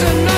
Listen